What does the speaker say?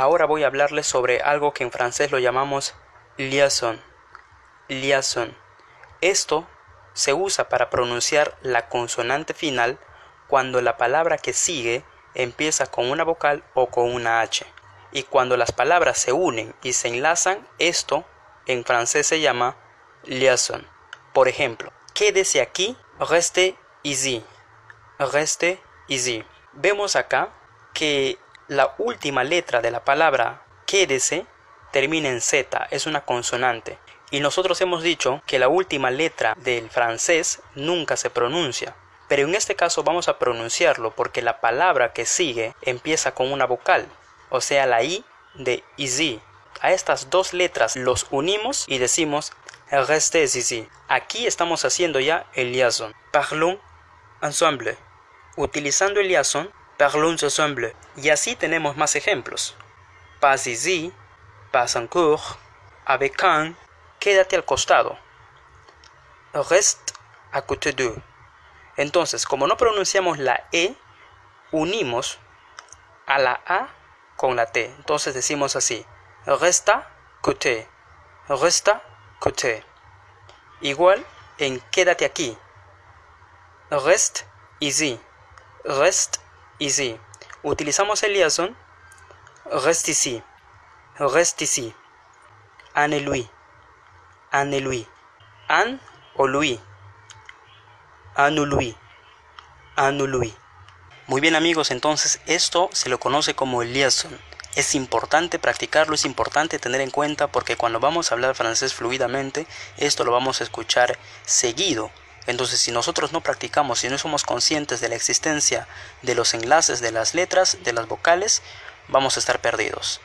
Ahora voy a hablarles sobre algo que en francés lo llamamos liaison. Liaison. Esto se usa para pronunciar la consonante final cuando la palabra que sigue empieza con una vocal o con una H. Y cuando las palabras se unen y se enlazan, esto en francés se llama liaison. Por ejemplo, quédese aquí, reste ici. Reste ici. Vemos acá que la última letra de la palabra quédese termina en Z, es una consonante. Y nosotros hemos dicho que la última letra del francés nunca se pronuncia. Pero en este caso vamos a pronunciarlo porque la palabra que sigue empieza con una vocal, o sea la I de ici. A estas dos letras los unimos y decimos reste ici. Aquí estamos haciendo ya el liaison. Parlons ensemble. Utilizando el liaison, parlons ensemble. Y así tenemos más ejemplos. Pas ici, pas encore, avec un, quédate al costado. Reste à côté de. Entonces, como no pronunciamos la E, unimos a la A con la T. Entonces decimos así. Resta côté. Resta côté. Igual en quédate aquí. Reste ici. Reste ici. Utilizamos el liaison. Reste ici. Reste ici. Anne lui. Anne lui. Anne o lui. Anne lui. Anne lui. Muy bien amigos, entonces esto se lo conoce como el liaison. Es importante practicarlo, es importante tener en cuenta porque cuando vamos a hablar francés fluidamente, esto lo vamos a escuchar seguido. Entonces, si nosotros no practicamos, si no somos conscientes de la existencia de los enlaces de las letras, de las vocales, vamos a estar perdidos.